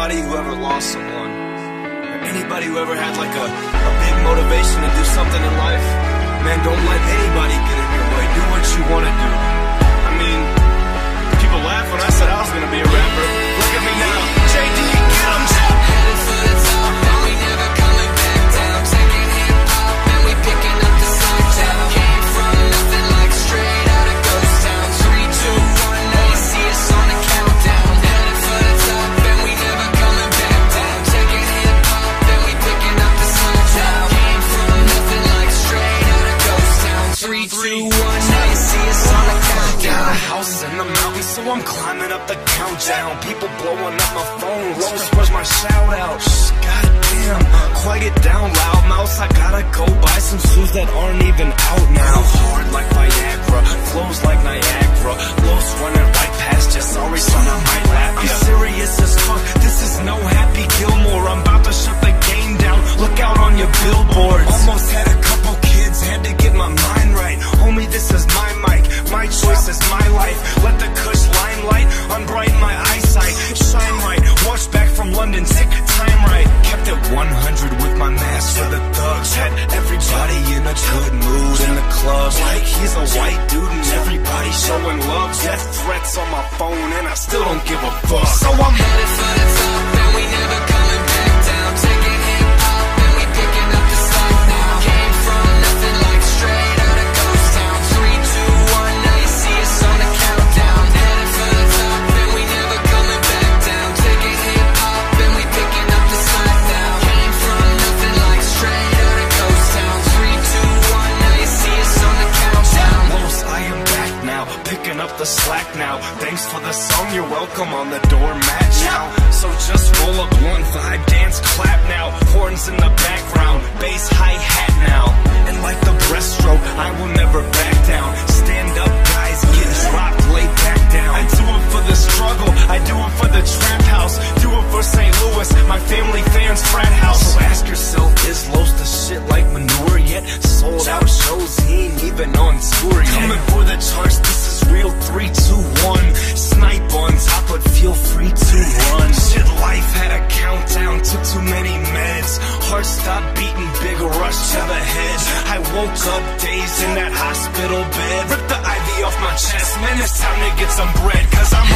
anybody who ever lost someone, or anybody who ever had like a, a big motivation to do something in life, man, Three, two, one, now you see us on the Got a house in the mountains, so I'm climbing up the countdown. People blowing up my phone. Rose, where's my shout out? Goddamn, quiet down, loud mouse. I gotta go buy some shoes that aren't even out now. He's a white dude and everybody showing love. Death threats on my phone and I still don't give a fuck. So I'm Headed for the top the slack now. Thanks for the song, you're welcome on the doormat now. So just roll up one vibe, dance, clap now. Horns in the background, bass, hi hat now. And like the breaststroke, I will never back down. Stand up, guys, get dropped, lay back down. I do it for the struggle, I do it for the trap house. Do it for St. Louis, my family fans, frat house. So ask yourself, is Los the shit like manure yet? Sold out shows, he ain't even on tour yet. Coming for the charts, this is real 3, 2, 1. Snipe on top, but feel free to run. Shit, life had a countdown, took too many meds. Heart stopped beating, big rush to the head. I woke up dazed in that hospital bed. Ripped the IV off my chest, man, it's time to get some bread. Cause I'm